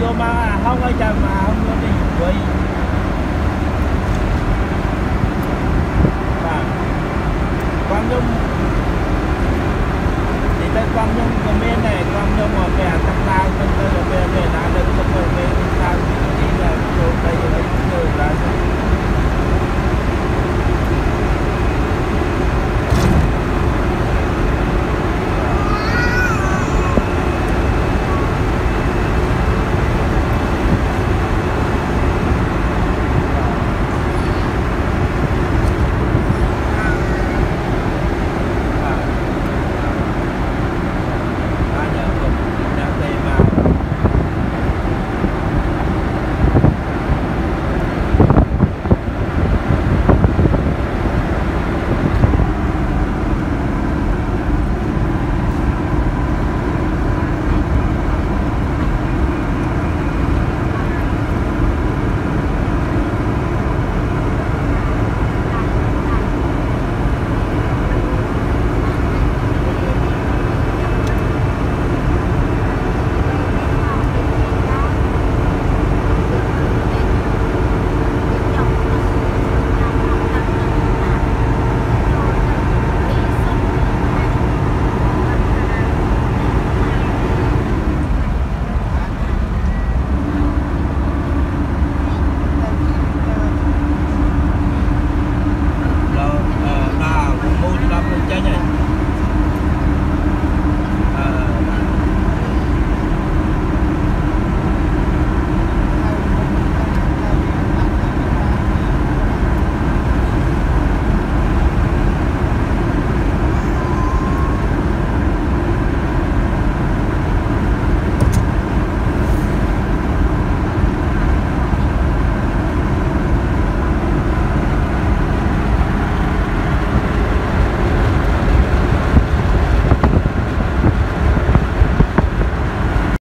vô mà không ai chờ mà không có đi quỳ.